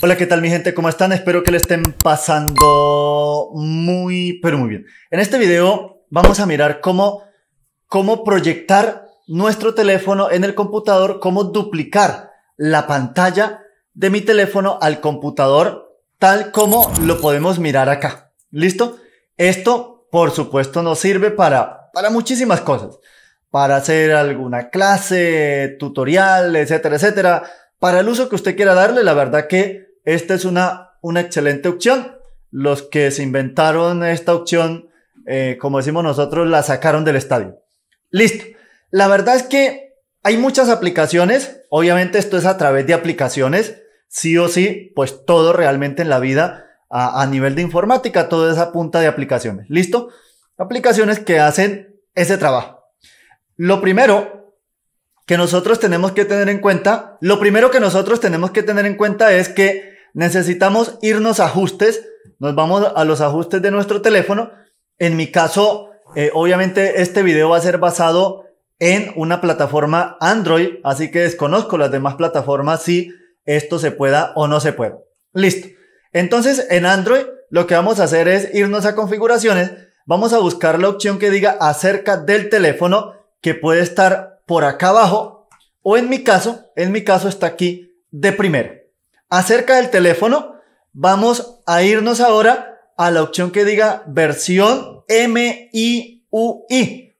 Hola, ¿qué tal mi gente? ¿Cómo están? Espero que le estén pasando muy, pero muy bien. En este video vamos a mirar cómo, cómo proyectar nuestro teléfono en el computador, cómo duplicar la pantalla de mi teléfono al computador tal como lo podemos mirar acá. ¿Listo? Esto, por supuesto, nos sirve para, para muchísimas cosas. Para hacer alguna clase, tutorial, etcétera, etcétera. Para el uso que usted quiera darle, la verdad que esta es una, una excelente opción. Los que se inventaron esta opción, eh, como decimos nosotros, la sacaron del estadio. Listo. La verdad es que hay muchas aplicaciones. Obviamente esto es a través de aplicaciones. Sí o sí, pues todo realmente en la vida a, a nivel de informática, todo es a punta de aplicaciones. ¿Listo? Aplicaciones que hacen ese trabajo. Lo primero que nosotros tenemos que tener en cuenta, lo primero que nosotros tenemos que tener en cuenta es que necesitamos irnos a ajustes, nos vamos a los ajustes de nuestro teléfono. En mi caso, eh, obviamente este video va a ser basado en una plataforma Android, así que desconozco las demás plataformas si esto se pueda o no se pueda. Listo. Entonces, en Android lo que vamos a hacer es irnos a configuraciones, vamos a buscar la opción que diga acerca del teléfono, que puede estar por acá abajo, o en mi caso, en mi caso está aquí de primero acerca del teléfono, vamos a irnos ahora a la opción que diga versión MIUI.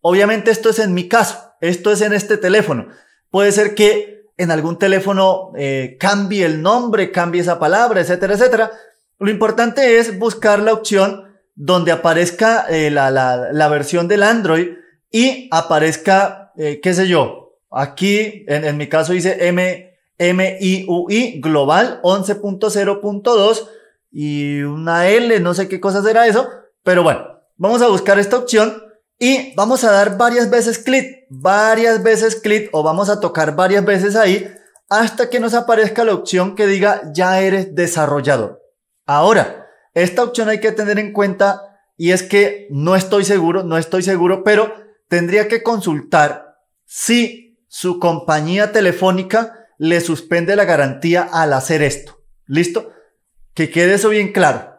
Obviamente esto es en mi caso, esto es en este teléfono. Puede ser que en algún teléfono eh, cambie el nombre, cambie esa palabra, etcétera, etcétera. Lo importante es buscar la opción donde aparezca eh, la, la, la, versión del Android y aparezca, eh, qué sé yo, aquí en, en mi caso dice M MIUI Global 11.0.2 y una L, no sé qué cosa será eso, pero bueno, vamos a buscar esta opción y vamos a dar varias veces clic, varias veces clic o vamos a tocar varias veces ahí hasta que nos aparezca la opción que diga ya eres desarrollador. Ahora, esta opción hay que tener en cuenta y es que no estoy seguro, no estoy seguro, pero tendría que consultar si su compañía telefónica le suspende la garantía al hacer esto. ¿Listo? Que quede eso bien claro.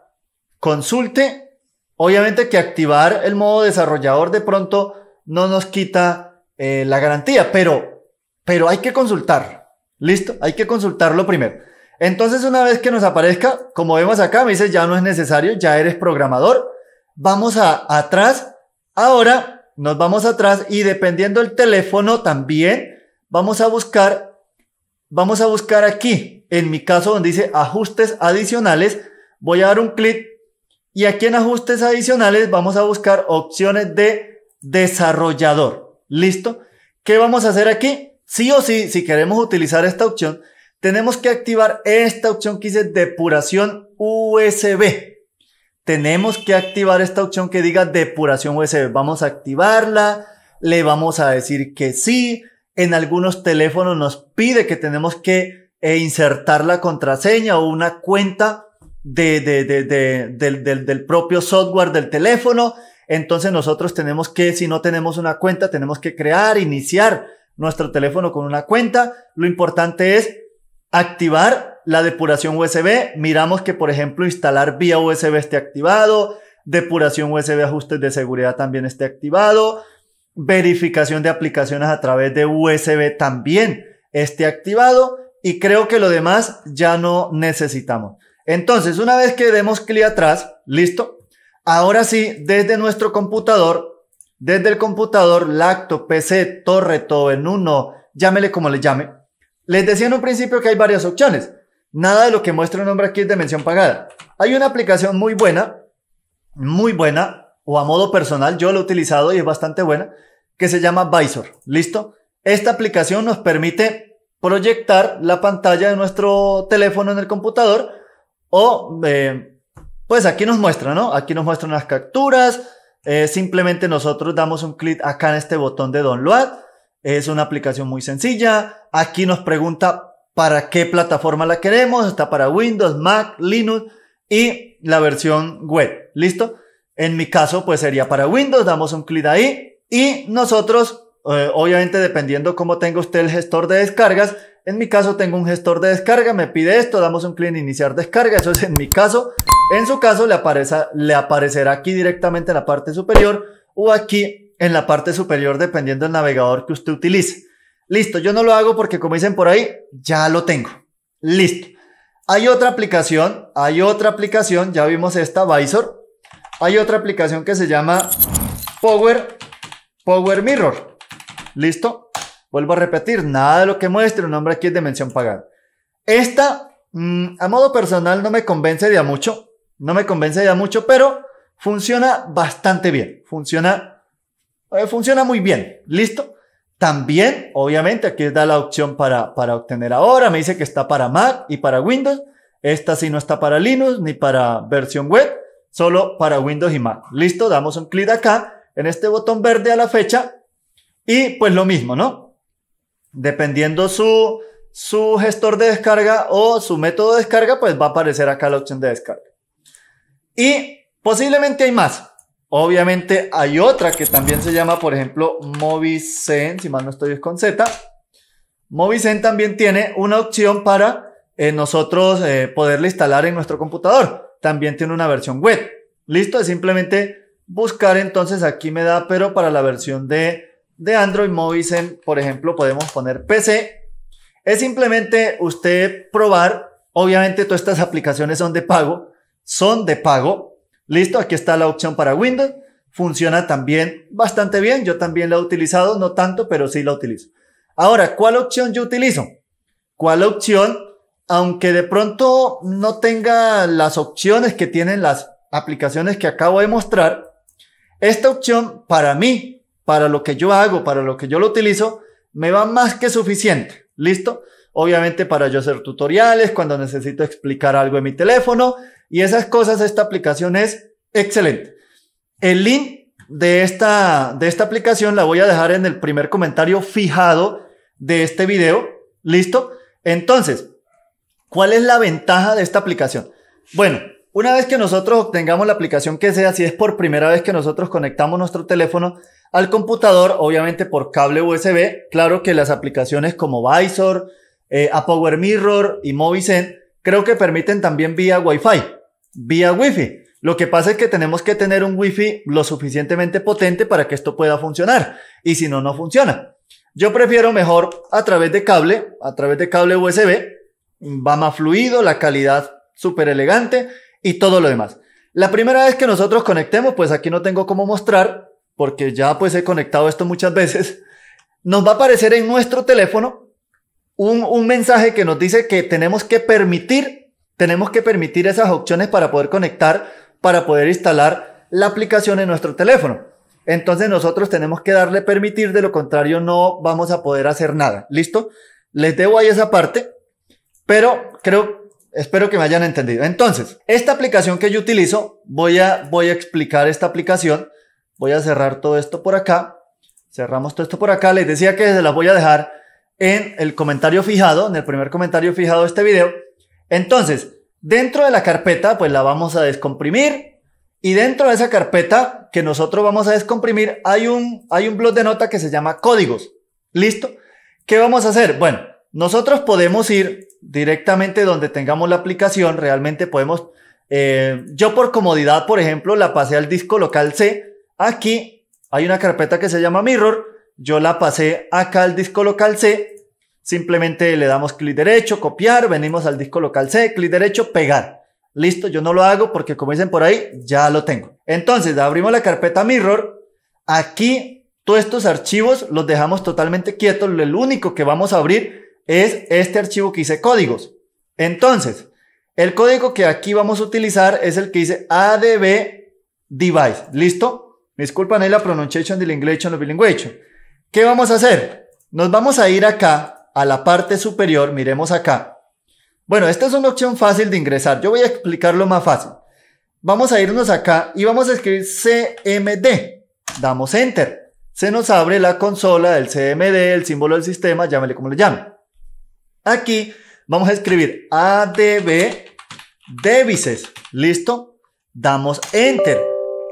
Consulte. Obviamente que activar el modo desarrollador de pronto no nos quita eh, la garantía, pero, pero hay que consultar. ¿Listo? Hay que consultarlo primero. Entonces, una vez que nos aparezca, como vemos acá, me dice ya no es necesario, ya eres programador. Vamos a atrás. Ahora nos vamos atrás y dependiendo del teléfono también vamos a buscar Vamos a buscar aquí, en mi caso donde dice ajustes adicionales, voy a dar un clic y aquí en ajustes adicionales vamos a buscar opciones de desarrollador. ¿Listo? ¿Qué vamos a hacer aquí? Sí o sí, si queremos utilizar esta opción, tenemos que activar esta opción que dice depuración USB. Tenemos que activar esta opción que diga depuración USB. Vamos a activarla, le vamos a decir que sí, en algunos teléfonos nos pide que tenemos que eh, insertar la contraseña o una cuenta de, de, de, del, del, del propio software del teléfono. Entonces nosotros tenemos que, si no tenemos una cuenta, tenemos que crear, iniciar nuestro teléfono con una cuenta. Lo importante es activar la depuración USB. Miramos que, por ejemplo, instalar vía USB esté activado. Depuración USB ajustes de seguridad también esté activado verificación de aplicaciones a través de USB también esté activado y creo que lo demás ya no necesitamos. Entonces, una vez que demos clic atrás, listo. Ahora sí, desde nuestro computador, desde el computador, lacto, PC, torre, todo en uno, llámele como le llame. Les decía en un principio que hay varias opciones. Nada de lo que muestra el nombre aquí es de mención pagada. Hay una aplicación muy buena, muy buena, o a modo personal, yo lo he utilizado y es bastante buena, que se llama Visor. ¿Listo? Esta aplicación nos permite proyectar la pantalla de nuestro teléfono en el computador o, eh, pues aquí nos muestra, ¿no? Aquí nos muestra unas capturas. Eh, simplemente nosotros damos un clic acá en este botón de download. Es una aplicación muy sencilla. Aquí nos pregunta para qué plataforma la queremos. Está para Windows, Mac, Linux y la versión web. ¿Listo? En mi caso, pues sería para Windows, damos un clic ahí y nosotros Eh, obviamente dependiendo cómo tenga usted el gestor de descargas. En mi caso tengo un gestor de descarga, me pide esto, damos un clic en iniciar descarga. Eso es en mi caso. En su caso le, aparece, le aparecerá aquí directamente en la parte superior o aquí en la parte superior dependiendo del navegador que usted utilice. Listo, yo no lo hago porque como dicen por ahí, ya lo tengo. Listo. Hay otra aplicación, hay otra aplicación, ya vimos esta, Visor. Hay otra aplicación que se llama Power, Power Mirror. ¿Listo? Vuelvo a repetir, nada de lo que muestre un nombre aquí es de pagada. Esta, mm, a modo personal, no me convence de a mucho. No me convence de a mucho, pero funciona bastante bien. Funciona, eh, funciona muy bien. ¿Listo? También, obviamente, aquí da la opción para, para obtener ahora. Me dice que está para Mac y para Windows. Esta sí no está para Linux ni para versión web, solo para Windows y Mac. Listo, damos un clic acá en este botón verde a la fecha y pues lo mismo, ¿no? Dependiendo su, su gestor de descarga o su método de descarga, pues va a aparecer acá la opción de descarga. Y posiblemente hay más. Obviamente hay otra que también se llama, por ejemplo, Movicen, si mal no estoy es con Z. Movicen también tiene una opción para eh, nosotros eh, poderla instalar en nuestro computador. También tiene una versión web. Listo, es simplemente buscar entonces aquí me da, pero para la versión de, de Android Movicen, por ejemplo, podemos poner PC. Es simplemente usted probar, obviamente todas estas aplicaciones son de pago, son de pago, Listo, aquí está la opción para Windows. Funciona también bastante bien. Yo también la he utilizado, no tanto, pero sí la utilizo. Ahora, ¿cuál opción yo utilizo? ¿Cuál opción? Aunque de pronto no tenga las opciones que tienen las aplicaciones que acabo de mostrar, esta opción para mí, para lo que yo hago, para lo que yo lo utilizo, me va más que suficiente. ¿Listo? Obviamente para yo hacer tutoriales, cuando necesito explicar algo en mi teléfono, y esas cosas, esta aplicación es excelente. El link de esta, de esta aplicación la voy a dejar en el primer comentario fijado de este video. ¿Listo? Entonces, ¿cuál es la ventaja de esta aplicación? Bueno, una vez que nosotros obtengamos la aplicación que sea, si es por primera vez que nosotros conectamos nuestro teléfono al computador, obviamente por cable USB, claro que las aplicaciones como Visor, eh, Mirror y Movicen creo que permiten también vía Wi-Fi vía Wi-Fi. Lo que pasa es que tenemos que tener un Wi-Fi lo suficientemente potente para que esto pueda funcionar. Y si no, no funciona. Yo prefiero mejor a través de cable, a través de cable USB. Va más fluido, la calidad súper elegante y todo lo demás. La primera vez que nosotros conectemos, pues aquí no tengo cómo mostrar, porque ya pues he conectado esto muchas veces. Nos va a aparecer en nuestro teléfono un, un mensaje que nos dice que tenemos que permitir tenemos que permitir esas opciones para poder conectar, para poder instalar la aplicación en nuestro teléfono. Entonces nosotros tenemos que darle permitir, de lo contrario no vamos a poder hacer nada. ¿Listo? Les debo ahí esa parte, pero creo, espero que me hayan entendido. Entonces, esta aplicación que yo utilizo, voy a, voy a explicar esta aplicación. Voy a cerrar todo esto por acá. Cerramos todo esto por acá. Les decía que se las voy a dejar en el comentario fijado, en el primer comentario fijado de este video entonces, dentro de la carpeta, pues la vamos a descomprimir. Y dentro de esa carpeta que nosotros vamos a descomprimir, hay un, hay un blog de nota que se llama códigos. ¿Listo? ¿Qué vamos a hacer? Bueno, nosotros podemos ir directamente donde tengamos la aplicación. Realmente podemos, eh, yo por comodidad, por ejemplo, la pasé al disco local C. Aquí hay una carpeta que se llama Mirror. Yo la pasé acá al disco local C Simplemente le damos clic derecho, copiar, venimos al disco local C, clic derecho, pegar. Listo, yo no lo hago porque como dicen por ahí, ya lo tengo. Entonces, abrimos la carpeta Mirror. Aquí, todos estos archivos los dejamos totalmente quietos. Lo único que vamos a abrir es este archivo que dice códigos. Entonces, el código que aquí vamos a utilizar es el que dice ADB device. ¿Listo? Disculpan ahí la pronunciación del inglés en bilingüe. ¿Qué vamos a hacer? Nos vamos a ir acá a la parte superior, miremos acá. Bueno, esta es una opción fácil de ingresar. Yo voy a explicarlo más fácil. Vamos a irnos acá y vamos a escribir CMD. Damos Enter. Se nos abre la consola del CMD, el símbolo del sistema, llámele como le llame. Aquí vamos a escribir ADB Devices. ¿Listo? Damos Enter.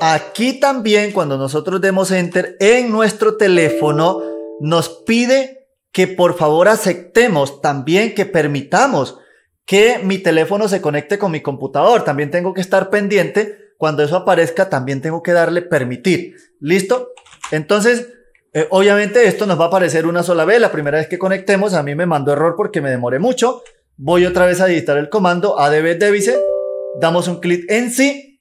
Aquí también cuando nosotros demos Enter en nuestro teléfono nos pide que por favor aceptemos también que permitamos que mi teléfono se conecte con mi computador. También tengo que estar pendiente. Cuando eso aparezca, también tengo que darle permitir. ¿Listo? Entonces, eh, obviamente esto nos va a aparecer una sola vez. La primera vez que conectemos, a mí me mandó error porque me demoré mucho. Voy otra vez a editar el comando adb device. Damos un clic en sí.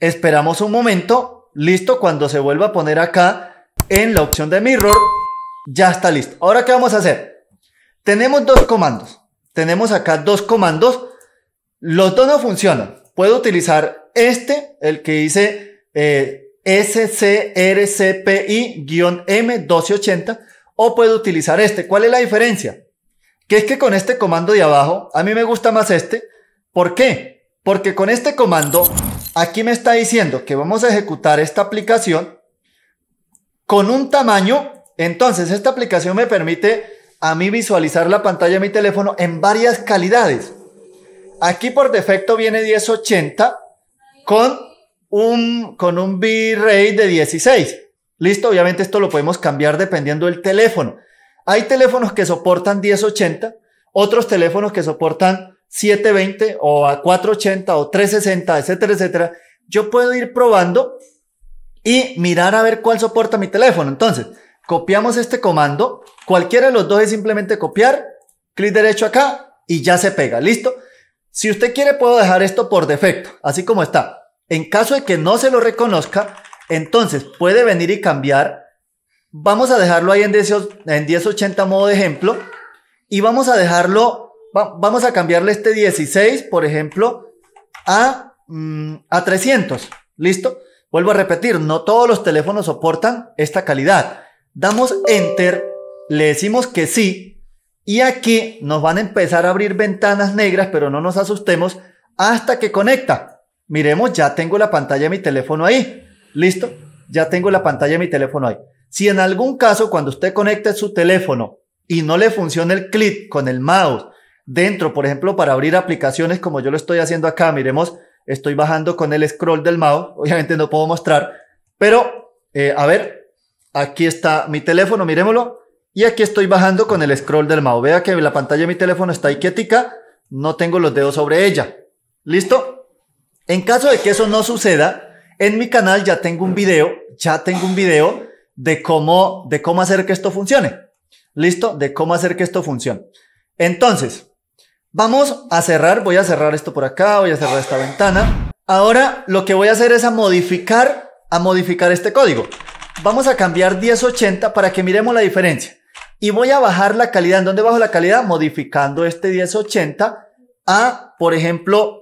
Esperamos un momento. Listo. Cuando se vuelva a poner acá en la opción de mirror, ya está listo. Ahora, ¿qué vamos a hacer? Tenemos dos comandos. Tenemos acá dos comandos. Los dos no funcionan. Puedo utilizar este, el que dice eh, SCRCPI-M1280, o puedo utilizar este. ¿Cuál es la diferencia? Que es que con este comando de abajo, a mí me gusta más este. ¿Por qué? Porque con este comando, aquí me está diciendo que vamos a ejecutar esta aplicación con un tamaño. Entonces, esta aplicación me permite a mí visualizar la pantalla de mi teléfono en varias calidades. Aquí por defecto viene 1080 con un, con un bitrate de 16. Listo, obviamente esto lo podemos cambiar dependiendo del teléfono. Hay teléfonos que soportan 1080, otros teléfonos que soportan 720 o a 480 o 360, etcétera, etcétera. Yo puedo ir probando y mirar a ver cuál soporta mi teléfono. Entonces, copiamos este comando. Cualquiera de los dos es simplemente copiar, clic derecho acá y ya se pega. ¿Listo? Si usted quiere, puedo dejar esto por defecto, así como está. En caso de que no se lo reconozca, entonces puede venir y cambiar. Vamos a dejarlo ahí en, 1080 modo de ejemplo. Y vamos a dejarlo, vamos a cambiarle este 16, por ejemplo, a, mm, a 300. ¿Listo? Vuelvo a repetir, no todos los teléfonos soportan esta calidad. Damos enter, le decimos que sí, y aquí nos van a empezar a abrir ventanas negras, pero no nos asustemos, hasta que conecta. Miremos, ya tengo la pantalla de mi teléfono ahí. ¿Listo? Ya tengo la pantalla de mi teléfono ahí. Si en algún caso, cuando usted conecte su teléfono y no le funciona el clic con el mouse dentro, por ejemplo, para abrir aplicaciones como yo lo estoy haciendo acá, miremos, estoy bajando con el scroll del mouse, obviamente no puedo mostrar, pero eh, a ver, aquí está mi teléfono, miremoslo, y aquí estoy bajando con el scroll del mouse. Vea que la pantalla de mi teléfono está ahí quietica, no tengo los dedos sobre ella. ¿Listo? En caso de que eso no suceda, en mi canal ya tengo un video, ya tengo un video de cómo, de cómo hacer que esto funcione. ¿Listo? De cómo hacer que esto funcione. Entonces, vamos a cerrar, voy a cerrar esto por acá, voy a cerrar esta ventana. Ahora lo que voy a hacer es a modificar, a modificar este código. Vamos a cambiar 1080 para que miremos la diferencia. Y voy a bajar la calidad. ¿En dónde bajo la calidad? Modificando este 1080 a, por ejemplo,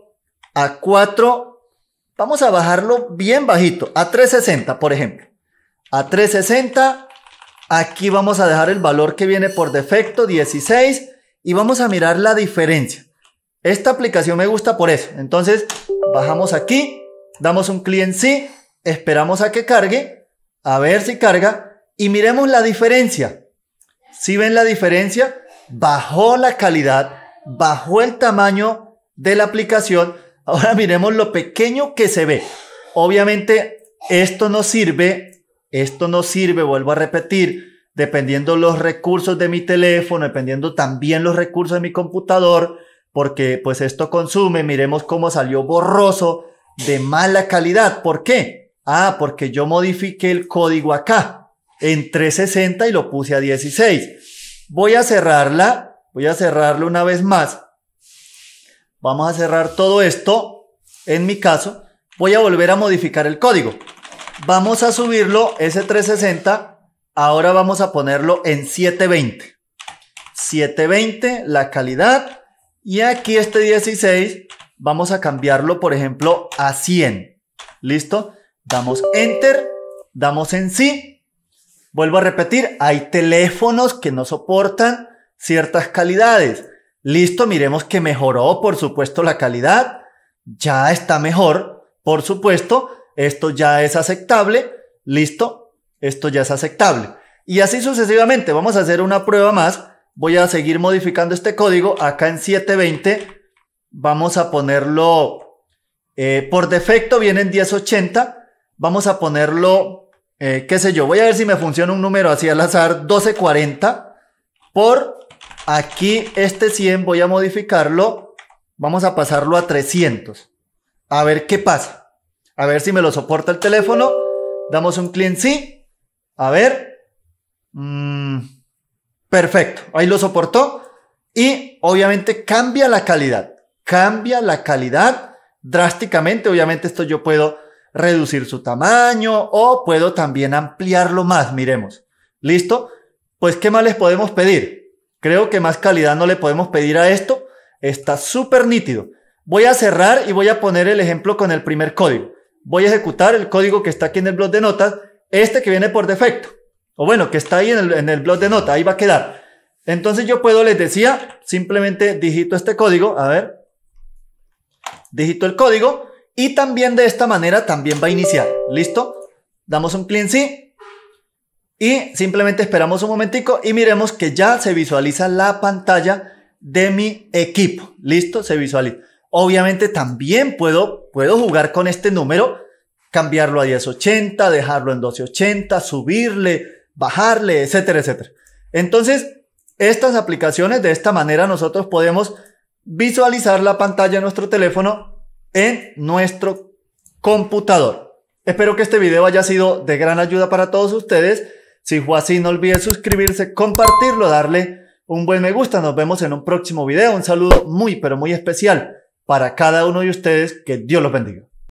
a 4, vamos a bajarlo bien bajito, a 360, por ejemplo. A 360, aquí vamos a dejar el valor que viene por defecto, 16, y vamos a mirar la diferencia. Esta aplicación me gusta por eso. Entonces, bajamos aquí, damos un clic en sí, esperamos a que cargue, a ver si carga, y miremos la diferencia. Si ven la diferencia, bajó la calidad, bajó el tamaño de la aplicación, Ahora miremos lo pequeño que se ve. Obviamente, esto no sirve, esto no sirve, vuelvo a repetir, dependiendo los recursos de mi teléfono, dependiendo también los recursos de mi computador, porque pues esto consume, miremos cómo salió borroso, de mala calidad. ¿Por qué? Ah, porque yo modifiqué el código acá en 360 y lo puse a 16. Voy a cerrarla, voy a cerrarlo una vez más Vamos a cerrar todo esto. En mi caso, voy a volver a modificar el código. Vamos a subirlo, S360. Ahora vamos a ponerlo en 720. 720, la calidad. Y aquí este 16, vamos a cambiarlo, por ejemplo, a 100. ¿Listo? Damos Enter, damos en sí. Vuelvo a repetir, hay teléfonos que no soportan ciertas calidades. Listo, miremos que mejoró, por supuesto, la calidad. Ya está mejor, por supuesto. Esto ya es aceptable. Listo, esto ya es aceptable. Y así sucesivamente. Vamos a hacer una prueba más. Voy a seguir modificando este código. Acá en 720 vamos a ponerlo, eh, por defecto viene en 1080. Vamos a ponerlo eh, qué sé yo, voy a ver si me funciona un número así al azar, 1240 por aquí este 100 voy a modificarlo, vamos a pasarlo a 300. A ver qué pasa. A ver si me lo soporta el teléfono. Damos un clic sí. A ver. Mm, perfecto. Ahí lo soportó. Y obviamente cambia la calidad. Cambia la calidad drásticamente. Obviamente esto yo puedo reducir su tamaño o puedo también ampliarlo más. Miremos. ¿Listo? Pues ¿qué más les podemos pedir? Creo que más calidad no le podemos pedir a esto. Está súper nítido. Voy a cerrar y voy a poner el ejemplo con el primer código. Voy a ejecutar el código que está aquí en el blog de notas, este que viene por defecto. O bueno, que está ahí en el, blog de notas, ahí va a quedar. Entonces yo puedo, les decía, simplemente digito este código, a ver, digito el código y también de esta manera también va a iniciar. ¿Listo? Damos un clic en sí y simplemente esperamos un momentico y miremos que ya se visualiza la pantalla de mi equipo. ¿Listo? Se visualiza. Obviamente también puedo, puedo jugar con este número, cambiarlo a 1080, dejarlo en 1280, subirle, bajarle, etcétera, etcétera. Entonces, estas aplicaciones de esta manera nosotros podemos visualizar la pantalla de nuestro teléfono en nuestro computador. Espero que este video haya sido de gran ayuda para todos ustedes. Si fue así, no olviden suscribirse, compartirlo, darle un buen me gusta. Nos vemos en un próximo video. Un saludo muy, pero muy especial para cada uno de ustedes. Que Dios los bendiga.